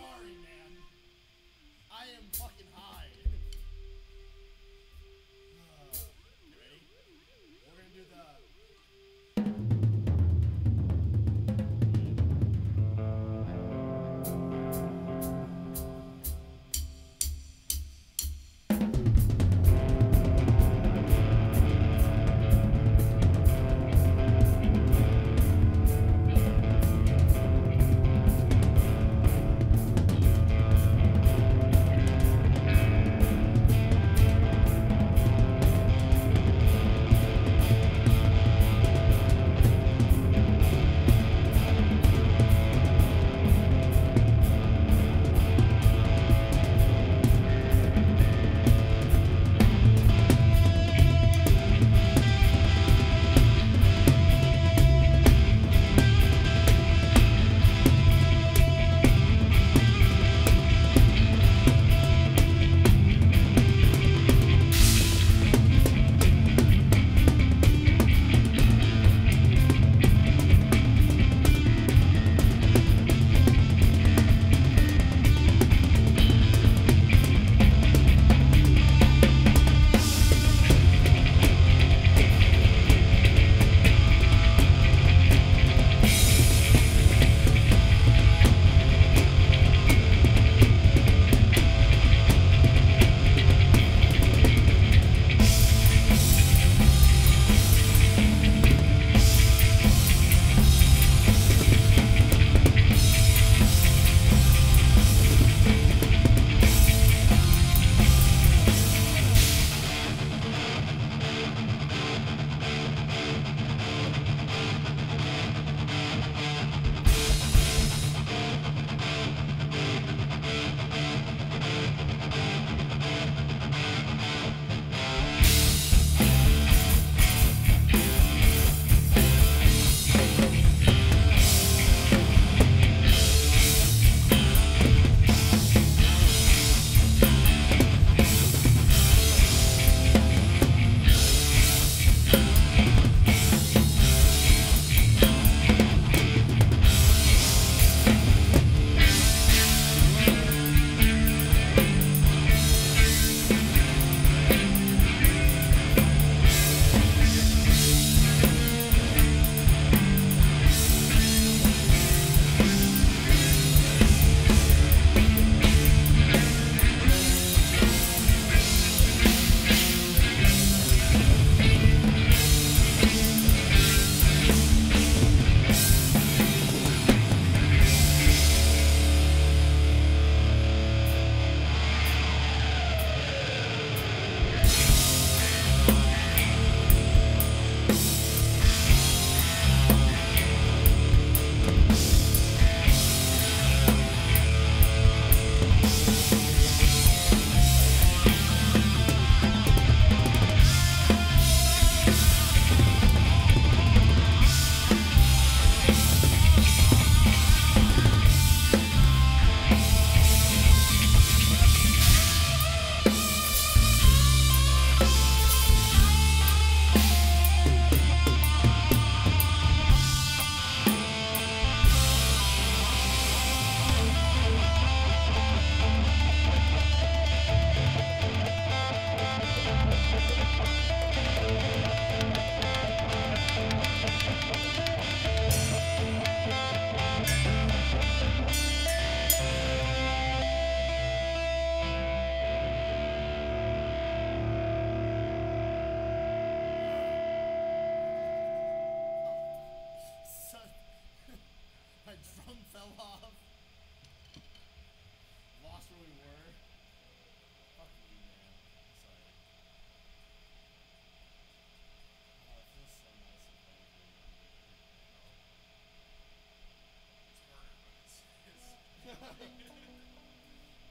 sorry.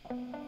Yeah,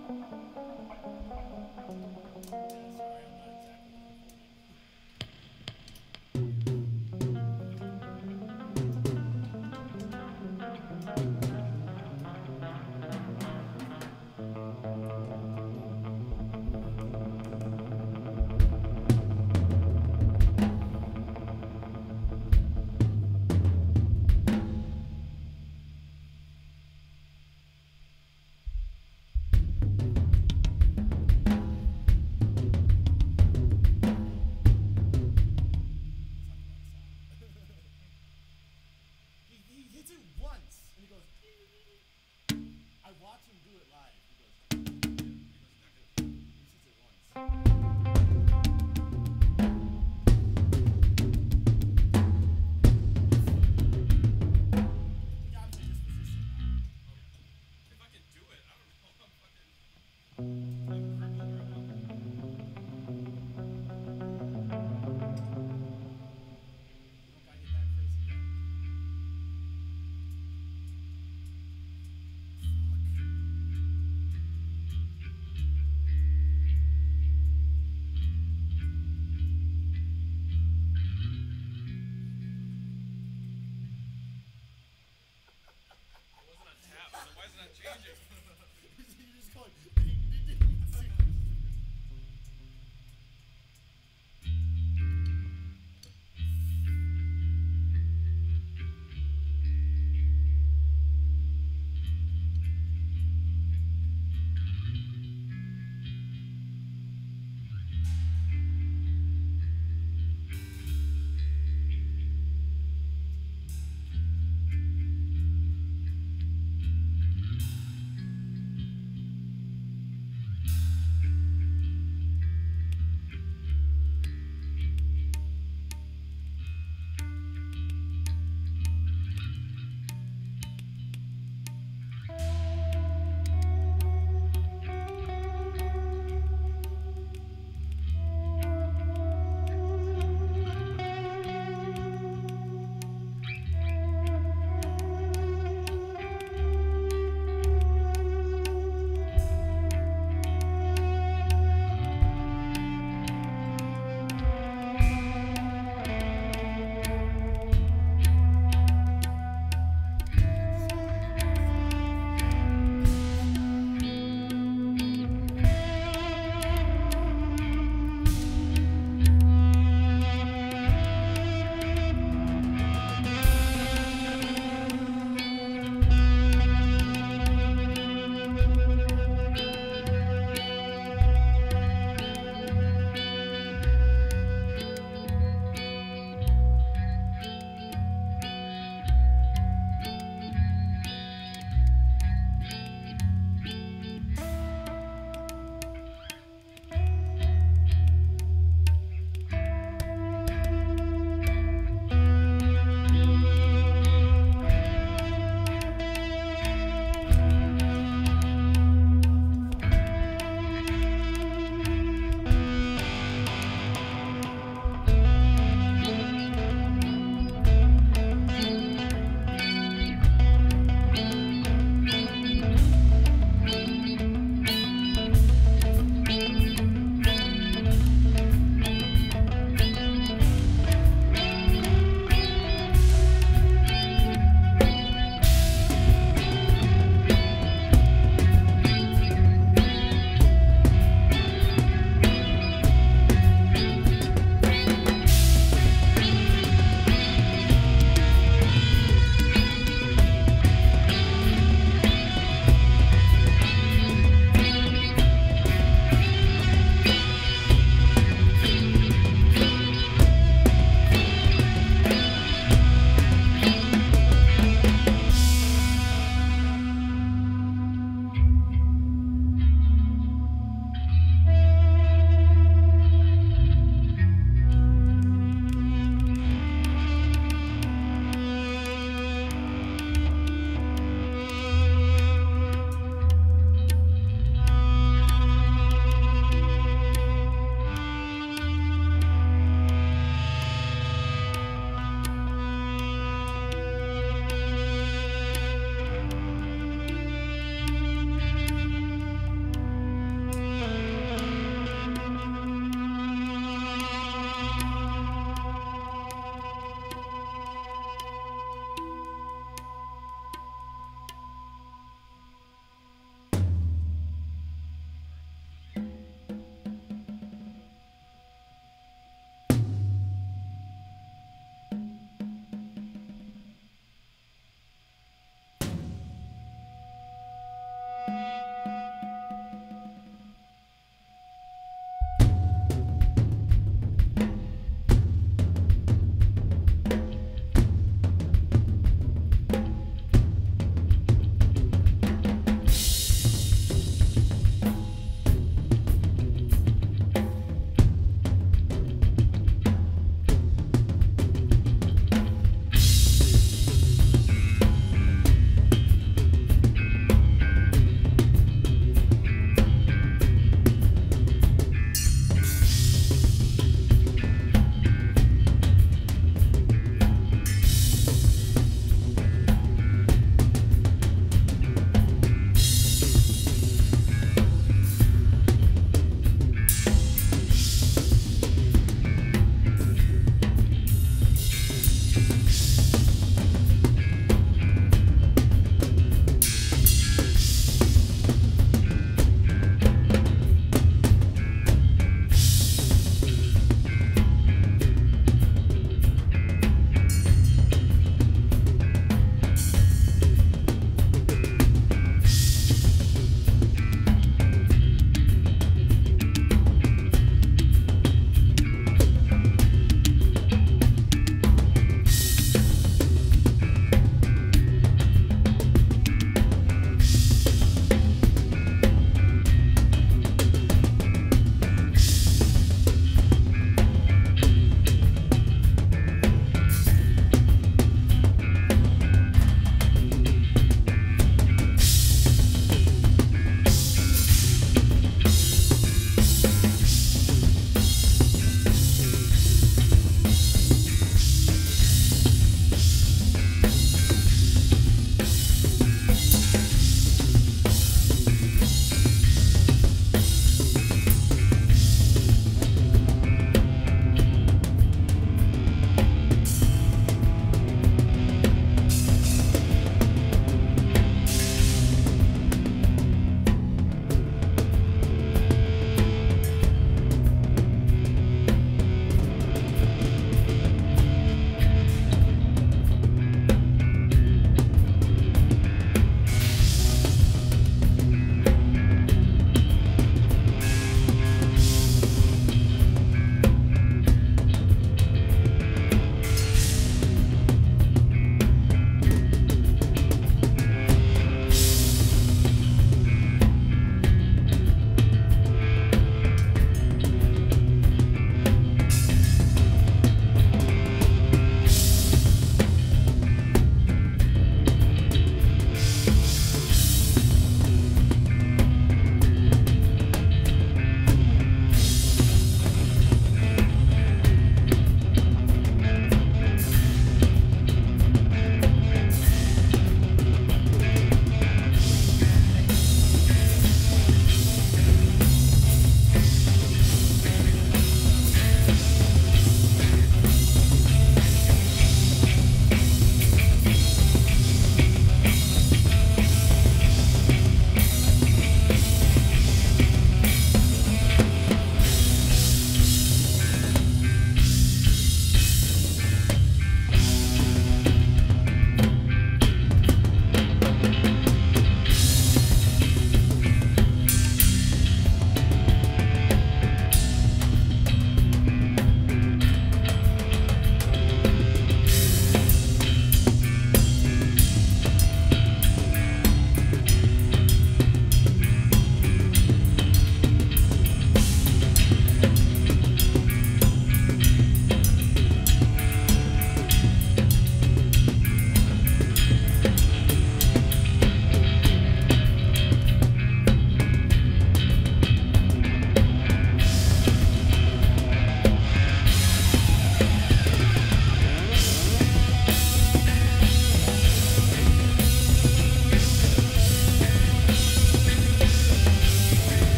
Bye.